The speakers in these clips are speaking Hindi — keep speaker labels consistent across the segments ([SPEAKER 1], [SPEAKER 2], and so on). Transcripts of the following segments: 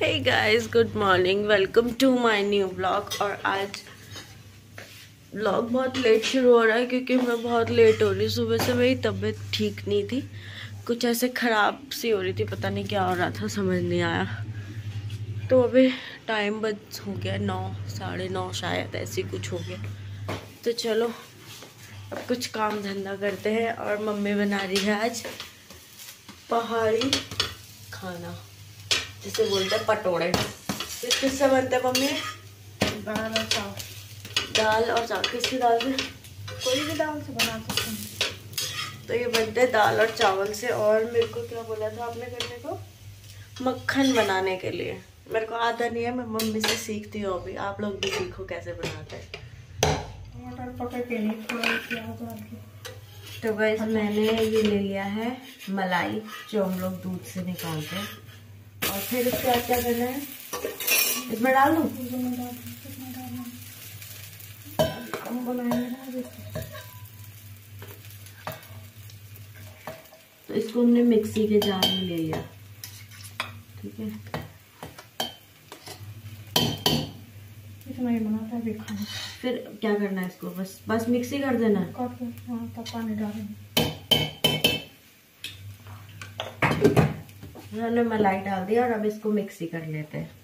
[SPEAKER 1] Hey guys good morning welcome to my new blog और आज ब्लॉग बहुत लेट शुरू हो रहा है क्योंकि मैं बहुत लेट हो रही सुबह से मेरी तबीयत ठीक नहीं थी। कुछ ऐसे ख़राब सी हो रही थी, पता नहीं क्या हो रहा था, समझ नहीं आया। तो अभी टाइम बच हो गया नौ, साढ़े नौ शायद, ऐसे कुछ हो गया। तो चलो अब कुछ काम धंधा करते हैं। और मम्मी बना रही है आज पहाड़ी खाना। जिसे बोलते हैं पटोड़े। तो किससे बनते हैं मम्मी?
[SPEAKER 2] दाल और चावल।
[SPEAKER 1] दाल और चावल। किसकी दाल से?
[SPEAKER 2] कोई भी दाल से बना सकते हैं।
[SPEAKER 1] तो ये बनते हैं दाल और चावल से। और मेरे को क्या बोला था आपने करने को? मक्खन बनाने के लिए। मेरे को आता नहीं है मैं मम्मी से सीखती हूँ अभी। आप लोग भी सीखो कैसे बनाते हैं। तो गैस मैंने ये ले लिया है मलाई जो हम लोग दूध से निकालते हैं। और फिर इसके बाद क्या करना है? इसमें डाल दूँ? तो इसको हमने मिक्सी के जार में ले लिया। ठीक है? फिर क्या करना है इसको? बस बस मिक्सी कर देना? है
[SPEAKER 2] हाँ पानी डालेंगे।
[SPEAKER 1] हमने मलाई डाल दिया और अब इसको मिक्सी कर लेते हैं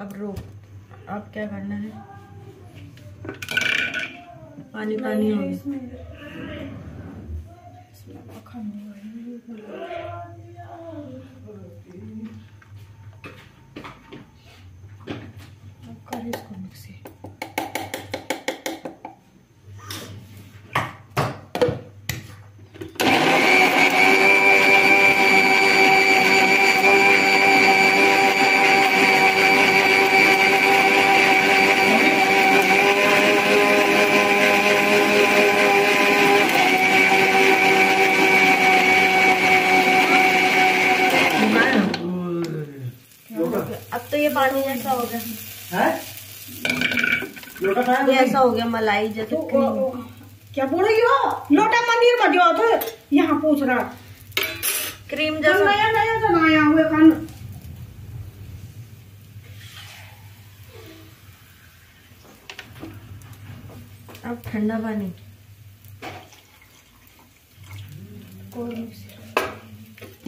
[SPEAKER 1] अब रो अब क्या करना है पानी पानी हो गया
[SPEAKER 2] इसमें इसमें मक्खन नहीं अब कर इसको मिक्सी
[SPEAKER 1] अब तो ये पानी जैसा हो गया
[SPEAKER 3] लोटा
[SPEAKER 1] ये ऐसा हो गया मलाई जैसे
[SPEAKER 2] ओ- ओ- क्या बोल रही हो लोटा मंदिर में जो थे यहाँ पूछ रहा।
[SPEAKER 1] क्रीम जैसा।
[SPEAKER 2] नया नया हुए कान
[SPEAKER 1] अब ठंडा पानी।
[SPEAKER 2] और मिक्सी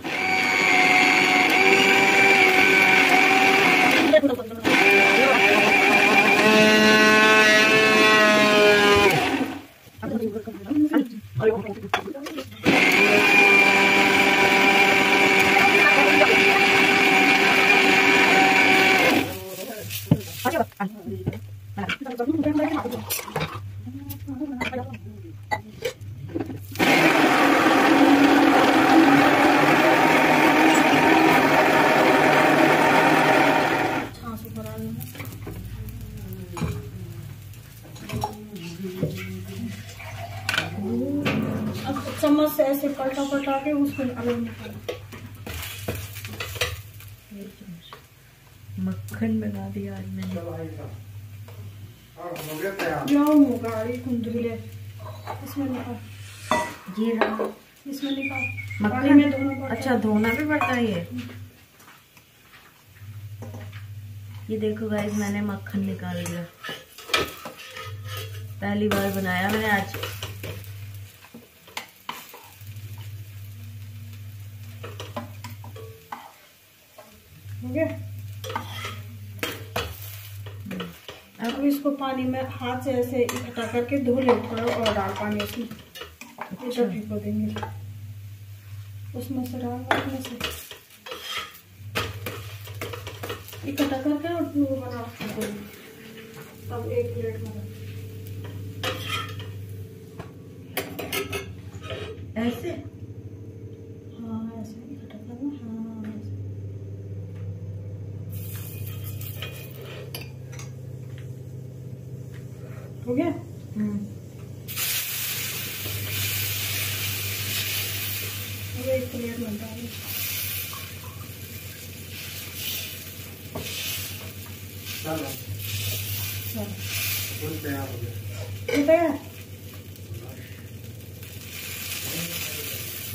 [SPEAKER 2] छाछ ऊपर आ गया अब चम्मच से ऐसे पलटा पलटा के उसको अलग निकाला।
[SPEAKER 1] मक्खन बना दिया आज मैंने।
[SPEAKER 2] मुगाड़ी कुंदरी इसमें निकाल।
[SPEAKER 1] ये रहा।
[SPEAKER 2] इसमें निकाल। पानी में धोना
[SPEAKER 1] अच्छा धोना भी पड़ता है ये? ये देखो गाइस मैंने मक्खन निकाल लिया। पहली बार बनाया मैंने आज।
[SPEAKER 2] हो? गया अब इसको पानी में हाथ से ऐसे इकट्ठा करके धो ले थोड़ा और डाल पानी इसमें ये सब भिगो देंगे। उसमें से डालना उसमें से। इकट्ठा करके और बना के अब एक प्लेट में रख।
[SPEAKER 1] ऐसे
[SPEAKER 2] हाँ ऐसे इकट्ठा करना हाँ ऐसे हो गया
[SPEAKER 1] हम्म।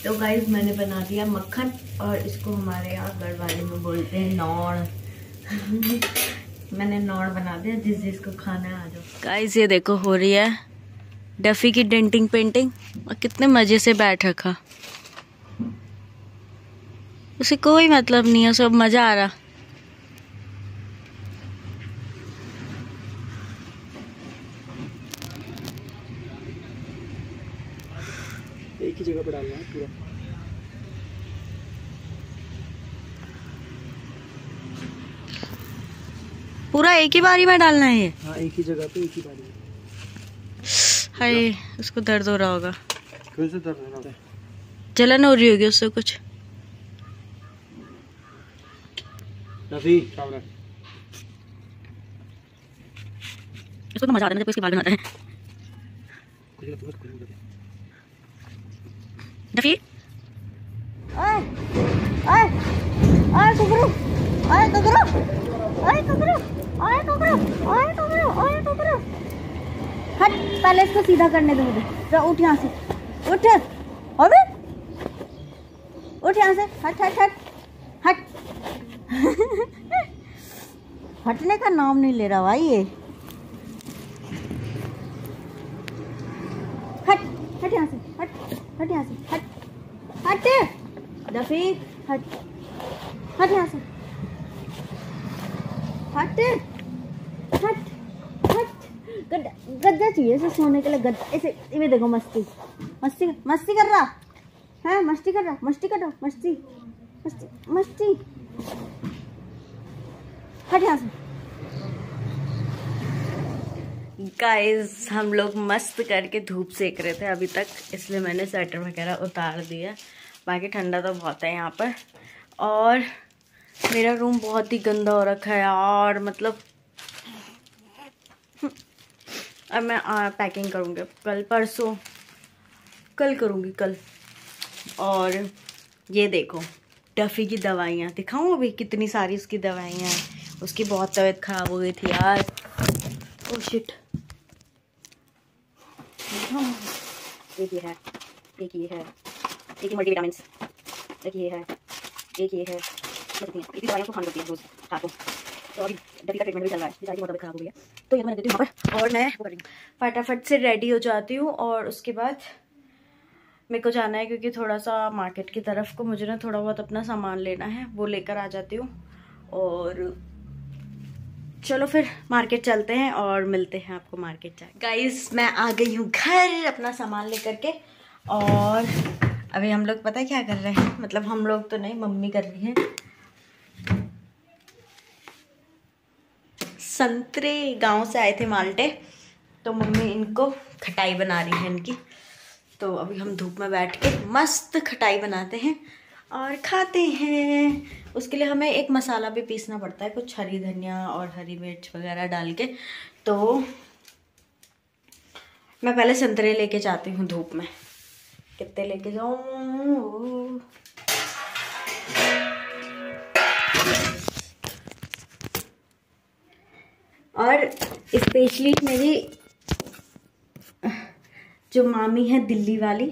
[SPEAKER 1] तो गाइज़ मैंने बना दिया मक्खन और इसको हमारे यहाँ गढ़वाली में बोलते हैं नौड़ मैंने नौड़ बना दिया जिस जिसको खाना है आ जाओ गाइज़ ये देखो, हो रही है डफी की डेंटिंग पेंटिंग। और कितने मज़े से बैठ रखा। उसे कोई मतलब नहीं है सब मज़ा आ रहा।
[SPEAKER 3] एक ही जगह पर डालना है पूरा।
[SPEAKER 1] पूरा एक ही बारी में डालना है ये?
[SPEAKER 3] हाँ एक ही जगह पे एक ही बारी में।
[SPEAKER 1] हाय उसको दर्द हो रहा होगा।
[SPEAKER 3] कौन सा दर्द हो रहा है
[SPEAKER 1] जलन हो रही होगी उससे कुछ।
[SPEAKER 3] रफी
[SPEAKER 1] इसको तो मज़ा आता है जब इसके बाल बनाता है। डफी
[SPEAKER 2] ओए ओए ओए कुकरू ओए कुकरू ओए कुकरू ओए कुकरू ओए कुकरू ओए कुकरू हट पहले इसको सीधा करने दो मुझे। जा उठ यहाँ से। उठ। अबे। उठ यहाँ से। हट हट हट। हट। हटने का नाम नहीं ले रहा भाई ये। हट हट यहाँ से, हट हट यहाँ से, हट हट। दफी हट हट यहाँ से। हट हट हट। गद्दा गद्दा चाहिए इसे सोने के लिए, गद्दा ऐसे ये देखो मस्ती। मस्ती मस्ती कर रहा? है, मस्ती कर रहा, मस्ती कर, मस्ती मस्ती मस्ती। हट यहाँ से।
[SPEAKER 1] गाइस हम लोग मस्त करके धूप सेक रहे थे अभी तक इसलिए मैंने स्वेटर वगैरह उतार दिया। बाकी ठंडा तो बहुत है यहाँ पर। और मेरा रूम बहुत ही गंदा हो रखा है और मतलब। अब मैं आ, पैकिंग करूँगी। कल परसों कल करूँगी कल। और ये देखो डफ़ी की दवाइयाँ। दिखाऊँ अभी कितनी सारी उसकी दवाइयाँ हैं? उसकी बहुत तबीयत ख़राब हो गई थी यार। ओ शिट एक ये है, एक ये है, एक एक ये है, एक ये है। इतनी दवाइयाँ को है रोज रात को? तो अभी डबी का ट्रीटमेंट भी चल रहा है खराब हो तो ये तो मैं देती हूँ पर। और मैं वो फटाफट से रेडी हो जाती हूँ और उसके बाद मेरे को जाना है क्योंकि थोड़ा सा मार्केट की तरफ़ को मुझे ना थोड़ा बहुत अपना सामान लेना है, वो लेकर आ जाती हूँ। और चलो फिर मार्केट चलते हैं और मिलते हैं आपको मार्केट जाए गाइस मैं आ गई हूँ घर अपना सामान लेकर के। और अभी हम लोग पता है क्या कर रहे हैं? मतलब हम लोग तो नहीं, मम्मी कर रही है। संतरे गाँव से आए थे माल्टे। तो मम्मी इनको खटाई बना रही है इनकी। तो अभी हम धूप में बैठ के मस्त खटाई बनाते हैं। और खाते हैं। उसके लिए हमें एक मसाला भी पीसना पड़ता है, कुछ हरी धनिया और हरी मिर्च वगैरह डाल के। तो मैं पहले संतरे लेके जाती हूँ धूप में। कितने लेके जाऊँ? और स्पेशली मेरी जो मामी है दिल्ली वाली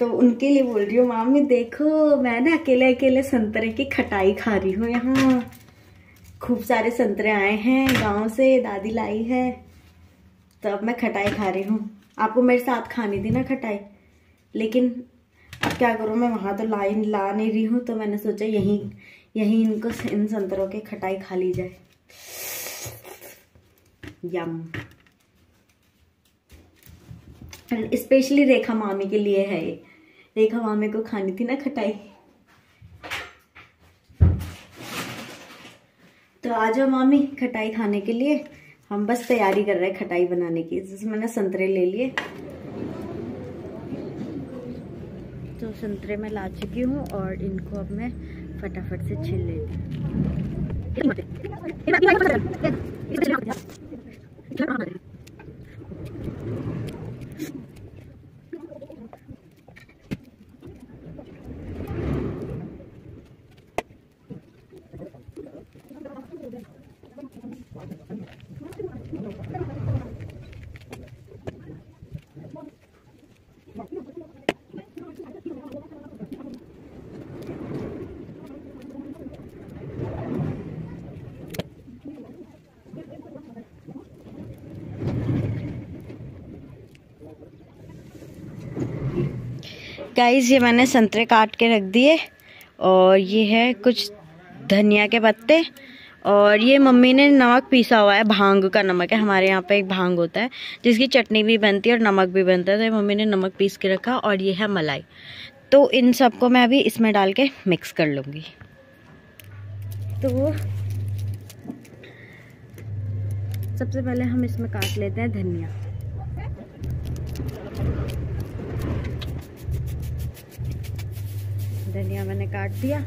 [SPEAKER 1] तो उनके लिए बोल रही हूँ मामी देखो, मैं ना अकेले अकेले संतरे की खटाई खा रही हूँ यहाँ। खूब सारे संतरे आए हैं, गाँव से दादी लाई है तो अब मैं खटाई खा रही हूँ। आपको मेरे साथ खानी थी ना खटाई, लेकिन अब क्या करूँ, मैं वहाँ तो लाइन ला नहीं रही हूँ तो मैंने सोचा यहीं यहीं इनको, इन संतरों की खटाई खा ली जाए। यम। स्पेशली रेखा मामी के लिए है ये। रेखा मामी को खानी थी ना खटाई। तो आ जाओ मामी, खटाई खाने के लिए। हम बस तैयारी कर रहे हैं खटाई बनाने की। जैसे मैंने संतरे ले लिए। तो संतरे मैं ला चुकी हूँ और इनको अब मैं फटाफट से छिल लेती हूँ। गाइज़ ये मैंने संतरे काट के रख दिए और ये है कुछ धनिया के पत्ते। और ये मम्मी ने नमक पीसा हुआ है, भाँग का नमक है। हमारे यहाँ पे एक भाँग होता है, जिसकी चटनी भी बनती है और नमक भी बनता है। तो मम्मी ने नमक पीस के रखा और ये है मलाई। तो इन सबको मैं अभी इसमें डाल के मिक्स कर लूँगी। तो सबसे पहले हम इसमें काट लेते हैं धनिया। धनिया मैंने काट दिया।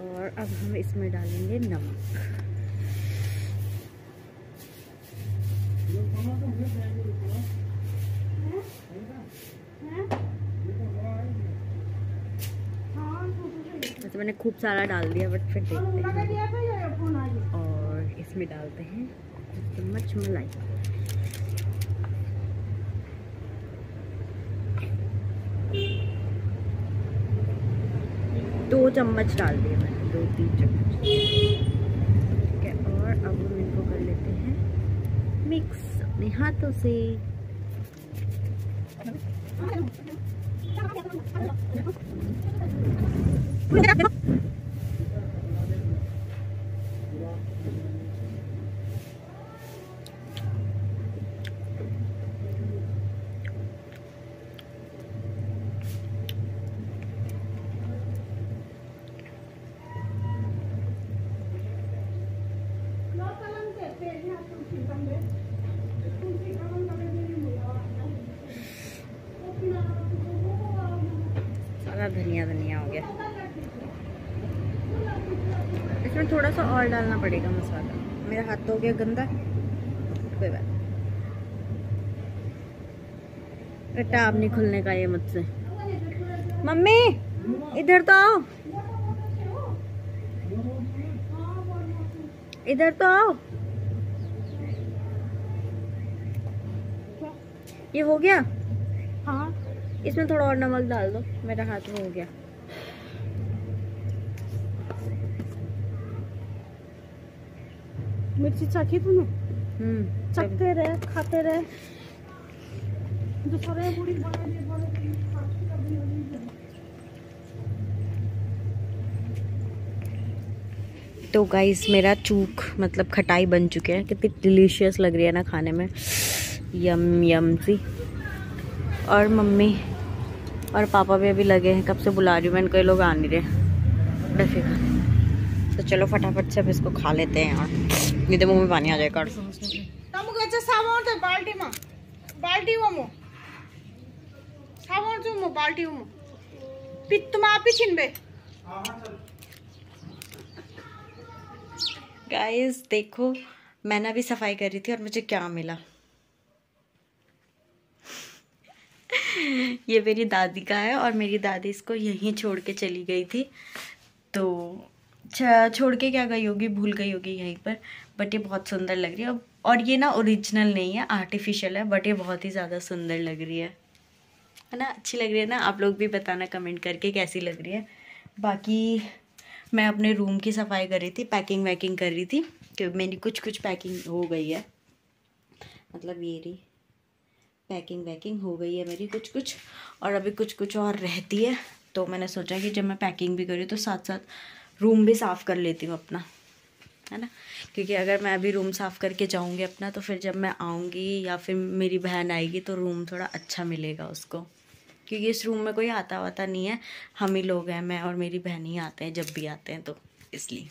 [SPEAKER 1] और अब हम इसमें डालेंगे नमक। वैसे मैंने खूब सारा डाल दिया, बट फिर देखते हैं। और इसमें डालते हैं चम्मच मलाई। दो चम्मच डाल दिए मैंने दो तीन चम्मच ठीक है, और अब हम इनको कर लेते हैं। मिक्स अपने हाथों से। सारा धनिया धनिया हो गया इसमें थोड़ा सा और डालना पड़ेगा मसाला। मेरा हाथ तो हो गया गंदा। कोई बात टाप नहीं खुलने का ये मुझसे। मम्मी इधर तो आओ। इधर तो आओ। ये हो गया?
[SPEAKER 2] हाँ।
[SPEAKER 1] इसमें थोड़ा और नमक डाल दो। मेरा हाथ में हो गया।
[SPEAKER 2] मिर्ची चखी तूने?
[SPEAKER 1] हम्म
[SPEAKER 2] चखते रहे खाते रहे। दूसरे बूढ़ी
[SPEAKER 1] तो गाइस मेरा चूक मतलब खटाई बन चुके हैं। कितनी डिलीशियस लग रही है ना खाने में। यम यम सी। और मम्मी और पापा भी अभी लगे हैं। कब से बुला रही हूँ मैं इनको ये लोग आ नहीं रहे। डफे खाने तो चलो फटाफट से अब इसको खा लेते हैं यार नहीं तो मुँह में पानी आ जाएगा
[SPEAKER 2] बे।
[SPEAKER 1] गाइस देखो मैंने अभी सफ़ाई करी थी और मुझे क्या मिला? ये मेरी दादी का है और मेरी दादी इसको यहीं छोड़ के चली गई थी। तो छोड़ के क्या गई होगी, भूल गई होगी यहीं पर बट ये बहुत सुंदर लग रही है। और ये ना ओरिजिनल नहीं है आर्टिफिशियल है बट ये बहुत ही ज़्यादा सुंदर लग रही है। है ना? अच्छी लग रही है ना? आप लोग भी बताना कमेंट करके कैसी लग रही है। बाकी मैं अपने रूम की सफ़ाई कर रही थी पैकिंग वैकिंग कर रही थी, क्योंकि मेरी कुछ कुछ पैकिंग हो गई है। मतलब ये रही पैकिंग वैकिंग हो गई है मेरी कुछ कुछ और अभी कुछ कुछ और रहती है तो मैंने सोचा कि जब मैं पैकिंग भी करी तो साथ साथ रूम भी साफ़ कर लेती हूँ अपना, है ना? क्योंकि अगर मैं अभी रूम साफ़ करके जाऊँगी अपना तो फिर जब मैं आऊँगी या फिर मेरी बहन आएगी तो रूम थोड़ा अच्छा मिलेगा उसको। क्योंकि इस रूम में कोई आता वाता नहीं है। हम ही लोग हैं, मैं और मेरी बहन ही आते हैं, जब भी आते हैं तो इसलिए।